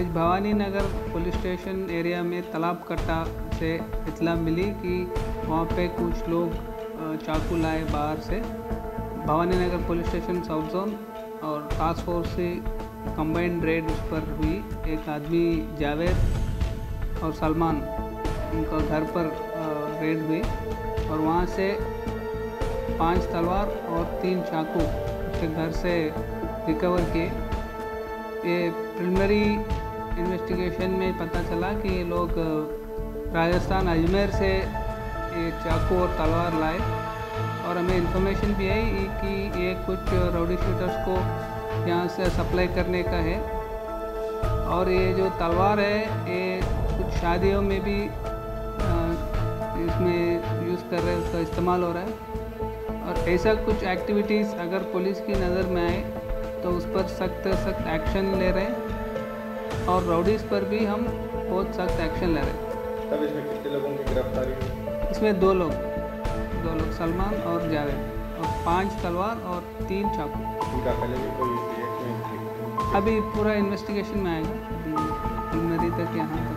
आज Bhavani Nagar police station area में तालाब कट्टा से इतला मिली कि वहाँ पे कुछ लोग चाकू लाए बाहर से। Bhavani Nagar police station south zone और टास्क फोर्स से कंबाइंड रेड उस पर हुई। एक आदमी जावेद और सलमान उनका घर पर रेड हुई और वहाँ से पाँच तलवार और तीन चाकू उसके घर से रिकवर किए। ये प्रिलिमिनरी इन्वेस्टिगेशन में पता चला कि ये लोग राजस्थान अजमेर से ये चाकू और तलवार लाए। और हमें इन्फॉर्मेशन भी आई कि ये कुछ राउडी शूटर्स को यहाँ से सप्लाई करने का है। और ये जो तलवार है, ये कुछ शादियों में भी इसमें यूज़ कर रहे हैं, उसका इस्तेमाल हो रहा है। और ऐसा कुछ एक्टिविटीज़ अगर पुलिस की नज़र में आए तो उस पर सख्त सख्त एक्शन ले रहे हैं। और राउडीज़ पर भी हम बहुत सख्त एक्शन ले रहे हैं। तब इसमें कितने लोगों की गिरफ्तारी हुई? इसमें दो लोग दो लोग सलमान और जावेद और पाँच तलवार और तीन चाकू। उनका पहले भी कोई अभी पूरा इन्वेस्टिगेशन में आएगा। प्रिलिमिनरी तक यहाँ